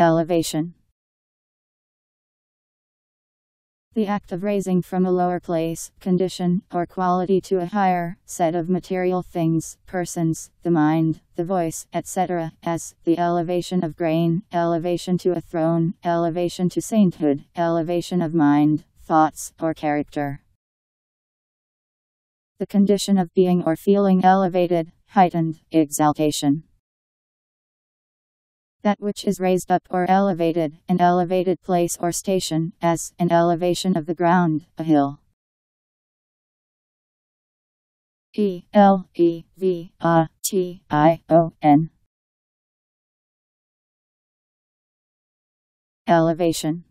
Elevation The act of raising from a lower place, condition, or quality to a higher set of material things, persons, the mind, the voice, etc., as the elevation of grain, elevation to a throne, elevation to sainthood, elevation of mind, thoughts, or character. The condition of being or feeling elevated, heightened, exaltation. That which is raised up or elevated, an elevated place or station, as an elevation of the ground, a hill. E L E V A T I O N Elevation